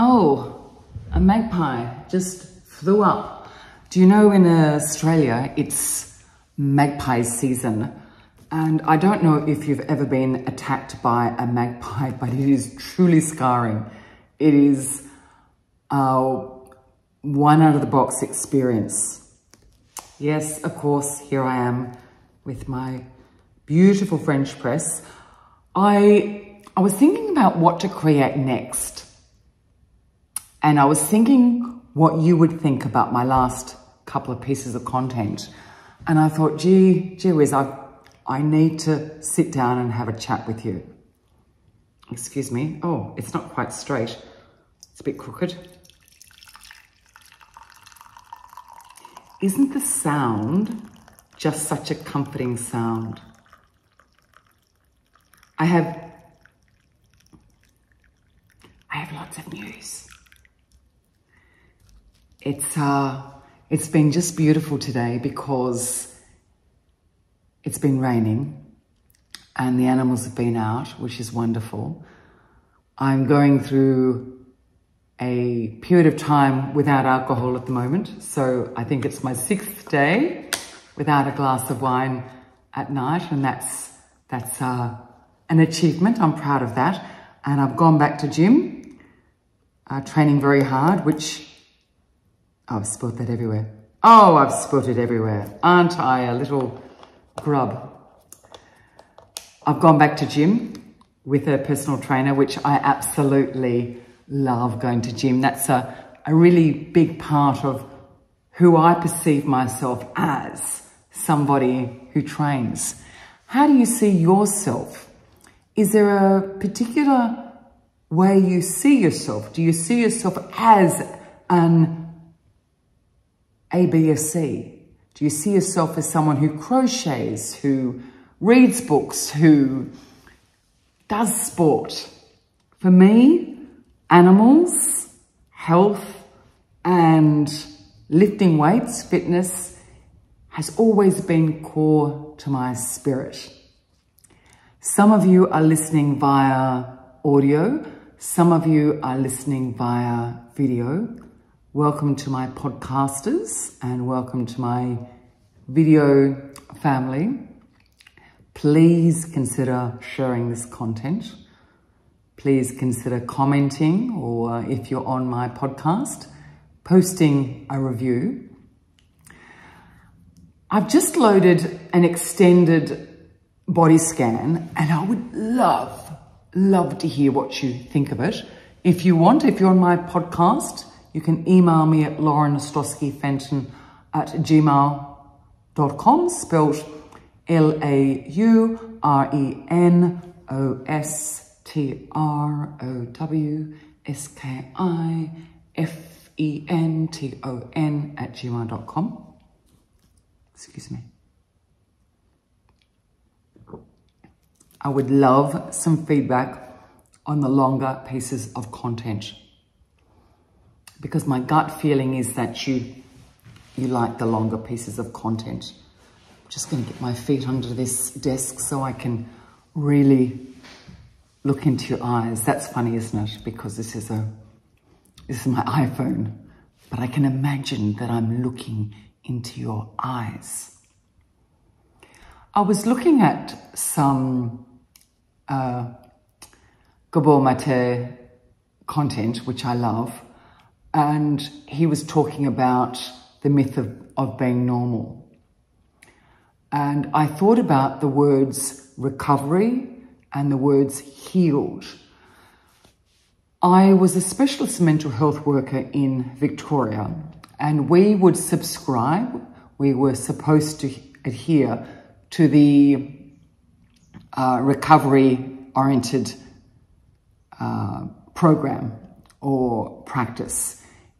Oh, a magpie just flew up. Do you know in Australia, it's magpie season. And I don't know if you've ever been attacked by a magpie, but it is truly scarring. It is a one out of the box experience. Yes, of course, here I am with my beautiful French press. I, I was thinking about what to create next. And I was thinking what you would think about my last couple of pieces of content. And I thought, gee, gee whiz, I, I need to sit down and have a chat with you. Excuse me. Oh, it's not quite straight. It's a bit crooked. Isn't the sound just such a comforting sound? I have, I have lots of news. It's, uh, it's been just beautiful today because it's been raining and the animals have been out, which is wonderful. I'm going through a period of time without alcohol at the moment. So I think it's my sixth day without a glass of wine at night. And that's, that's uh, an achievement. I'm proud of that. And I've gone back to gym, uh, training very hard, which I've spilt that everywhere. Oh, I've spilt it everywhere. Aren't I a little grub? I've gone back to gym with a personal trainer, which I absolutely love going to gym. That's a, a really big part of who I perceive myself as somebody who trains. How do you see yourself? Is there a particular way you see yourself? Do you see yourself as an A, B, or C? Do you see yourself as someone who crochets, who reads books, who does sport? For me, animals, health, and lifting weights, fitness, has always been core to my spirit. Some of you are listening via audio, some of you are listening via video. Welcome to my podcasters and welcome to my video family. Please consider sharing this content please consider commenting or uh, if you're on my podcast, posting a review. I've just loaded an extended body scan and I would love, love to hear what you think of it. If you want, if you're on my podcast, you can email me at Lauren Ostrowski Fenton at gmail.com, spelled L-A-U-R-E-N-O-S T R O W S K I F E N T O N at gmail.com. Excuse me. I would love some feedback on the longer pieces of content because my gut feeling is that you you like the longer pieces of content. I'm just going to get my feet under this desk so I can really look into your eyes. That's funny, isn't it? Because this is a this is my iPhone, but I can imagine that I'm looking into your eyes. I was looking at some uh, Gabor Mate content, which I love, and he was talking about the myth of, of being normal. And I thought about the words recovery and the words healed. I was a specialist mental health worker in Victoria, and we would subscribe, we were supposed to adhere to the uh, recovery oriented uh, program or practice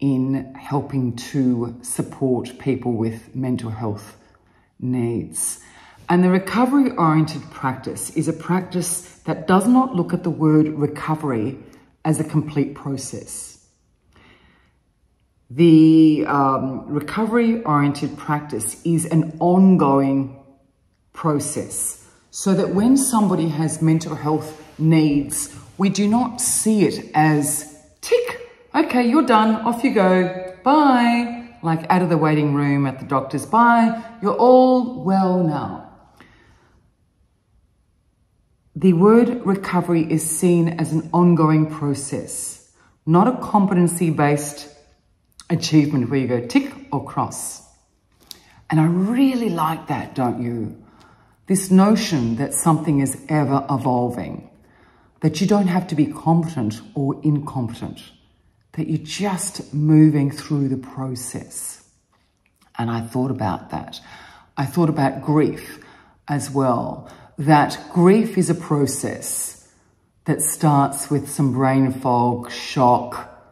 in helping to support people with mental health needs. And the recovery oriented practice is a practice that does not look at the word recovery as a complete process. The um, recovery oriented practice is an ongoing process so that when somebody has mental health needs, we do not see it as tick, Okay, you're done. Off you go. Bye. Like out of the waiting room at the doctor's. Bye. You're all well now. The word recovery is seen as an ongoing process, not a competency-based achievement where you go tick or cross. And I really like that, don't you? This notion that something is ever evolving, that you don't have to be competent or incompetent, that you're just moving through the process. And I thought about that. I thought about grief as well that grief is a process that starts with some brain fog, shock,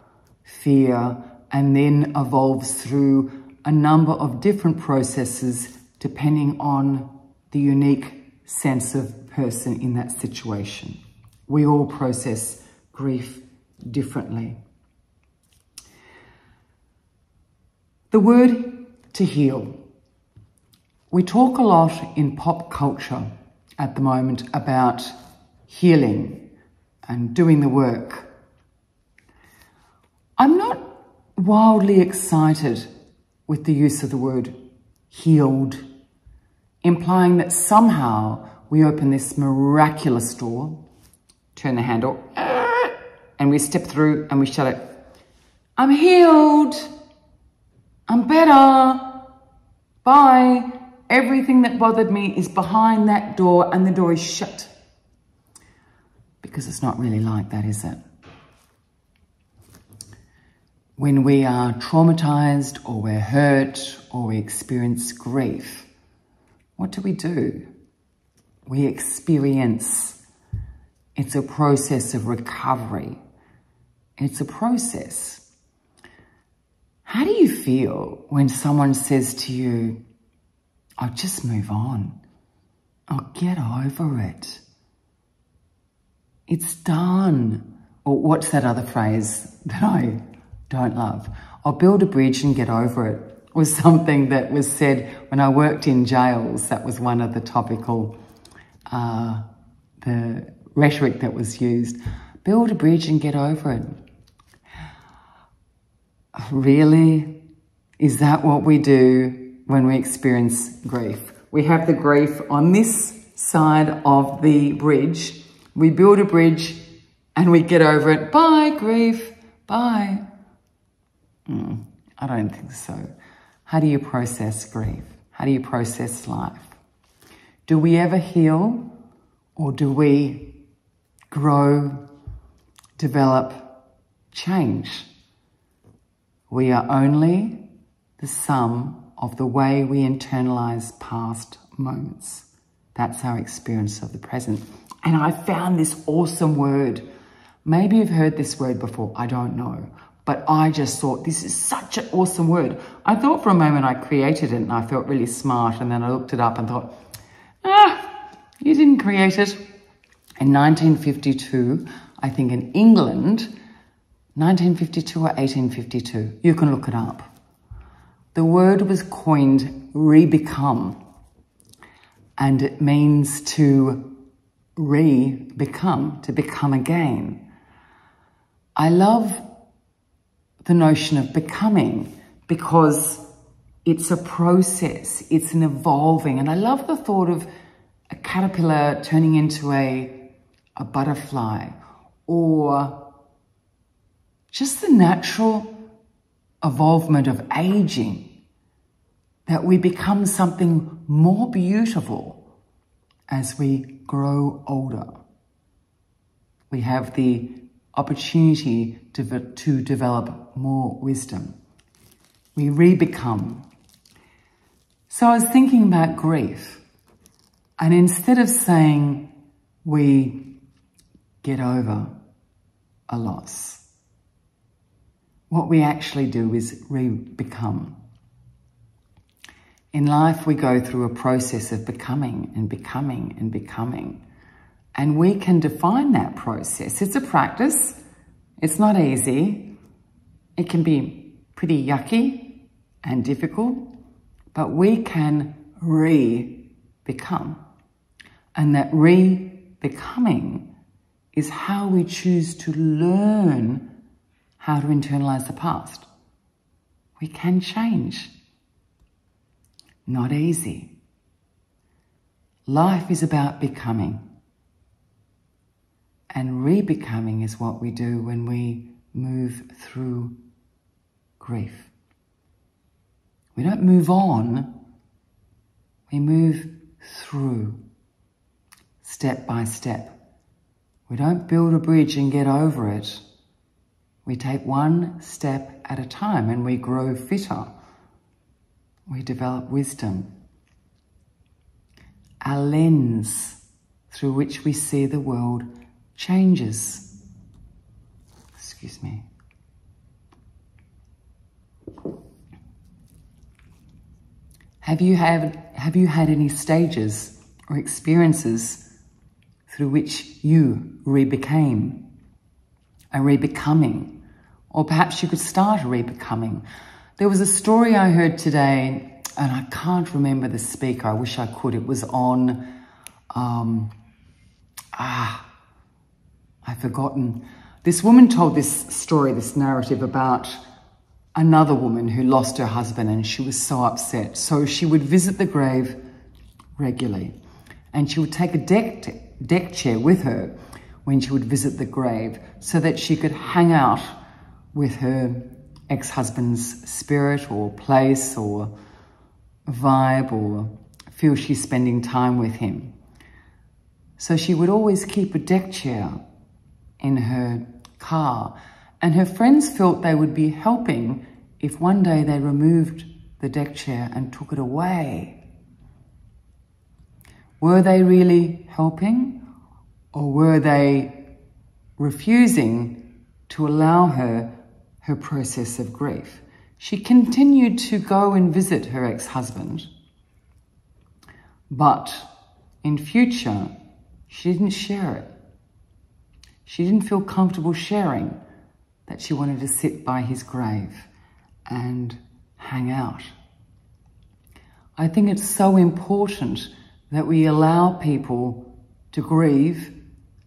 fear, and then evolves through a number of different processes depending on the unique sense of person in that situation. We all process grief differently. The word to heal. We talk a lot in pop culture at the moment about healing and doing the work. I'm not wildly excited with the use of the word healed, implying that somehow we open this miraculous door, turn the handle, and we step through and we shut it. I'm healed. I'm better. Bye. Everything that bothered me is behind that door and the door is shut. Because it's not really like that, is it? When we are traumatized or we're hurt or we experience grief, what do we do? We experience. It's a process of recovery. It's a process. How do you feel when someone says to you, I'll just move on. I'll get over it. It's done. Or what's that other phrase that I don't love? I'll build a bridge and get over it was something that was said when I worked in jails. That was one of the topical, uh, the rhetoric that was used. Build a bridge and get over it. Really? Is that what we do when we experience grief. We have the grief on this side of the bridge. We build a bridge and we get over it. Bye, grief. Bye. Mm, I don't think so. How do you process grief? How do you process life? Do we ever heal or do we grow, develop, change? We are only the sum of the way we internalize past moments. That's our experience of the present. And I found this awesome word. Maybe you've heard this word before, I don't know. But I just thought this is such an awesome word. I thought for a moment I created it and I felt really smart. And then I looked it up and thought, ah, you didn't create it. In 1952, I think in England, 1952 or 1852, you can look it up. The word was coined re-become, and it means to re-become, to become again. I love the notion of becoming because it's a process, it's an evolving, and I love the thought of a caterpillar turning into a, a butterfly or just the natural evolvement of aging that we become something more beautiful as we grow older. We have the opportunity to, to develop more wisdom. We re-become. So I was thinking about grief. And instead of saying we get over a loss, what we actually do is re-become. In life, we go through a process of becoming and becoming and becoming. And we can define that process. It's a practice. It's not easy. It can be pretty yucky and difficult, but we can re-become. And that re-becoming is how we choose to learn how to internalize the past. We can change. Not easy. Life is about becoming. And rebecoming is what we do when we move through grief. We don't move on, we move through, step by step. We don't build a bridge and get over it. We take one step at a time and we grow fitter. We develop wisdom. Our lens through which we see the world changes. Excuse me. Have you had, have you had any stages or experiences through which you rebecame, a rebecoming, or perhaps you could start a rebecoming? There was a story I heard today, and I can't remember the speaker. I wish I could. It was on, um, ah, I've forgotten. This woman told this story, this narrative about another woman who lost her husband and she was so upset. So she would visit the grave regularly and she would take a deck, deck chair with her when she would visit the grave so that she could hang out with her ex-husband's spirit or place or vibe or feel she's spending time with him. So she would always keep a deck chair in her car. And her friends felt they would be helping if one day they removed the deck chair and took it away. Were they really helping or were they refusing to allow her her process of grief? She continued to go and visit her ex-husband, but in future, she didn't share it. She didn't feel comfortable sharing that she wanted to sit by his grave and hang out. I think it's so important that we allow people to grieve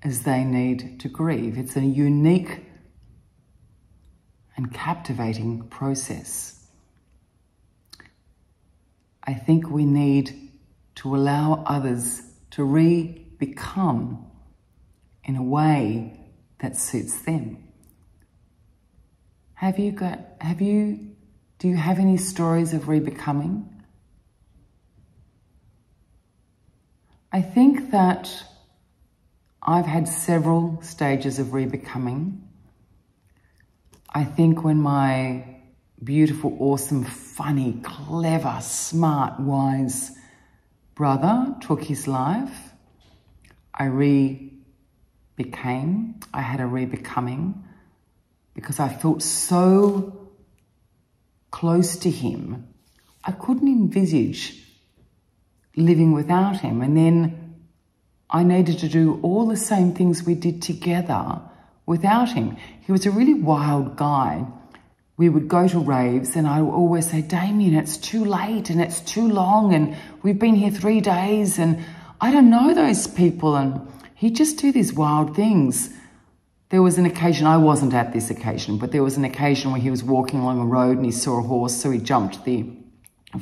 as they need to grieve. It's a unique and captivating process. I think we need to allow others to re-become in a way that suits them. Have you got, have you, do you have any stories of rebecoming? I think that I've had several stages of rebecoming. I think when my beautiful, awesome, funny, clever, smart, wise brother took his life, I re became, I had a rebecoming because I felt so close to him. I couldn't envisage living without him. And then I needed to do all the same things we did together without him. He was a really wild guy. We would go to raves and I would always say, Damien, it's too late and it's too long and we've been here three days and I don't know those people. And He'd just do these wild things. There was an occasion, I wasn't at this occasion, but there was an occasion where he was walking along a road and he saw a horse, so he jumped the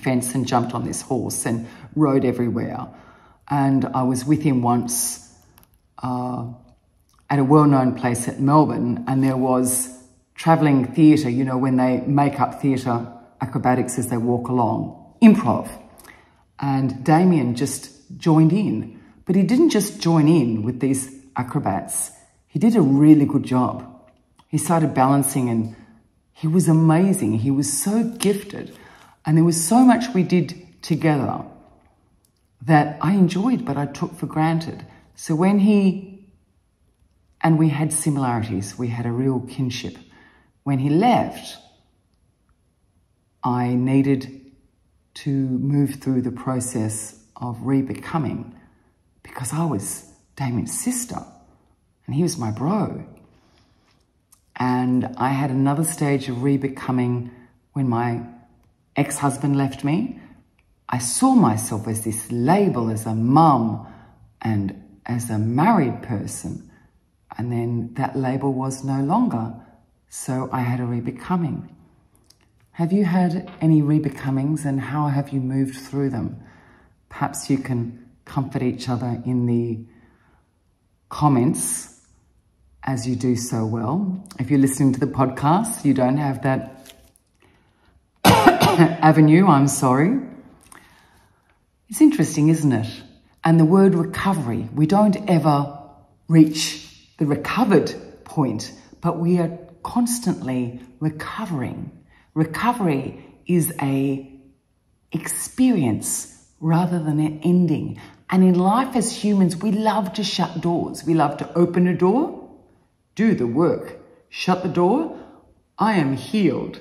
fence and jumped on this horse and rode everywhere. And I was with him once uh, at a well-known place at Melbourne, and there was travelling theatre, you know, when they make up theatre acrobatics as they walk along, improv. And Damien just joined in. But he didn't just join in with these acrobats. He did a really good job. He started balancing and he was amazing. He was so gifted. And there was so much we did together that I enjoyed, but I took for granted. So when he, and we had similarities, we had a real kinship. When he left, I needed to move through the process of rebecoming because I was Damien's sister and he was my bro. And I had another stage of rebecoming when my ex-husband left me. I saw myself as this label as a mum and as a married person. And then that label was no longer So I had a rebecoming. Have you had any rebecomings and how have you moved through them? Perhaps you can comfort each other in the comments as you do so well. If you're listening to the podcast, you don't have that avenue, I'm sorry. It's interesting, isn't it? And the word recovery, we don't ever reach the recovered point, but we are constantly recovering. Recovery is a experience rather than an ending. And in life as humans, we love to shut doors. We love to open a door, do the work, shut the door. I am healed.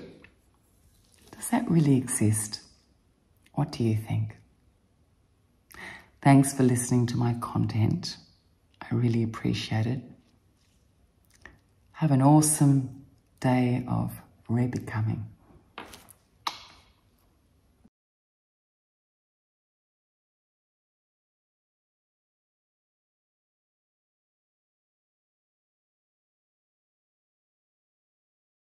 Does that really exist? What do you think? Thanks for listening to my content. I really appreciate it. Have an awesome day of rebecoming.